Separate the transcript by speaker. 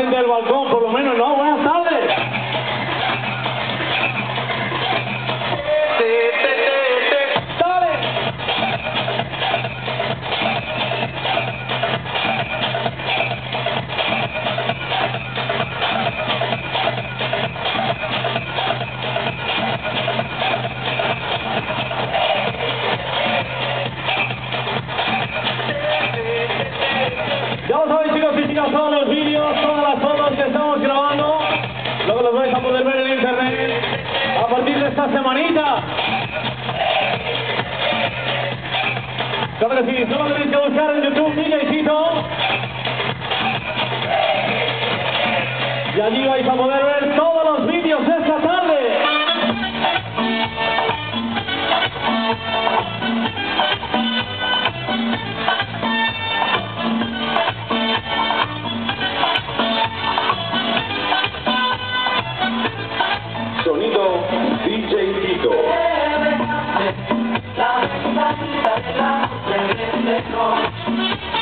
Speaker 1: el balcón, por lo menos, ¿no? Buenas tardes. Ya lo saben chicos y chicas, los que estamos grabando, luego los vais a poder ver en internet a partir de esta semanita. Claro que sí, solo tenéis que buscar en YouTube DJ Tito. Y allí vais a poder ver
Speaker 2: Thank you.